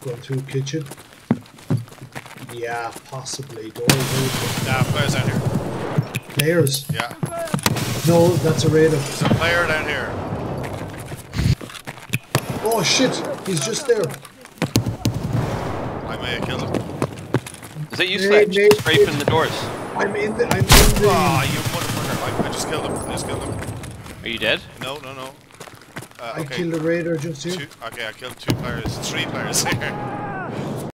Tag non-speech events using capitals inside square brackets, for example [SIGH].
Going through kitchen. Yeah, possibly. Doors open. Nah, players down here. Players. Yeah. No, that's a raider. There's a player down here. Oh shit! He's just there. I may have killed him. Is that you, Nate, Sledge? Nate, Scraping Nate. the doors. I'm in the. I'm in the. Ah, you motherfucker. I, I just killed him. I just killed him. Are you dead? No, no, no. Uh, I killed a raider just here. Two, okay, I killed two players. Three players [LAUGHS] here.